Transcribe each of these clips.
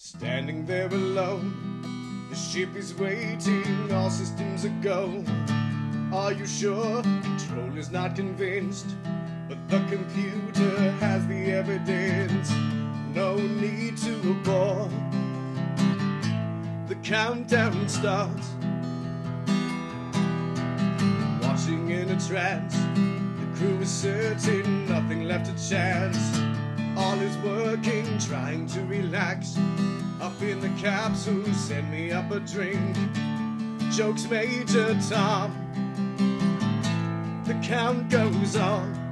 Standing there alone, the ship is waiting, all systems are go. Are you sure? Control is not convinced, but the computer has the evidence. No need to abort. The countdown starts. Watching in a trance, the crew is certain nothing left to chance. All is working, trying to relax. Up in the capsule, send me up a drink. Jokes Major Tom. The count goes on.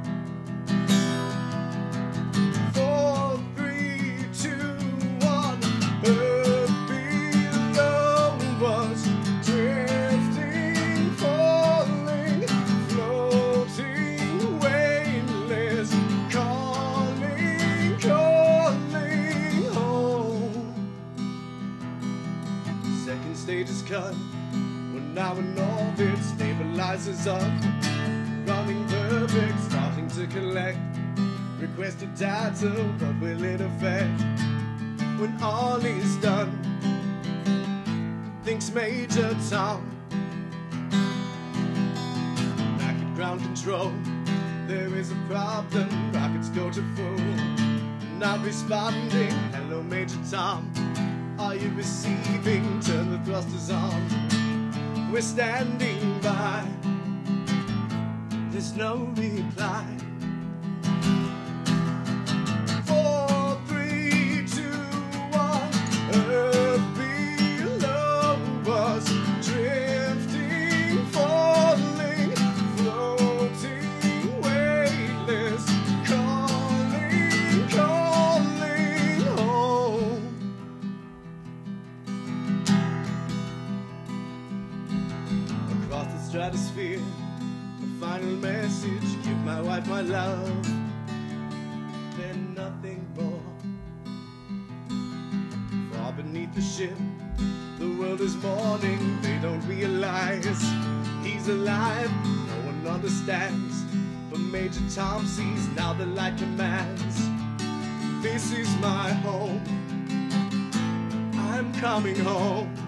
Second stage is cut. We're now in orbit, stabilizes up. Running perfect, starting to collect. Requested data, what will it affect? When all is done, thinks Major Tom. Back at ground control, there is a problem. Rockets go to full. Not responding. Hello, Major Tom. Are you receiving? Turn the thrusters on. We're standing by. There's no reply. Stratosphere. A final message give my wife my love, then nothing more. Far beneath the ship, the world is mourning. They don't realize he's alive. No one understands, but Major Tom sees now the light commands. This is my home. I'm coming home.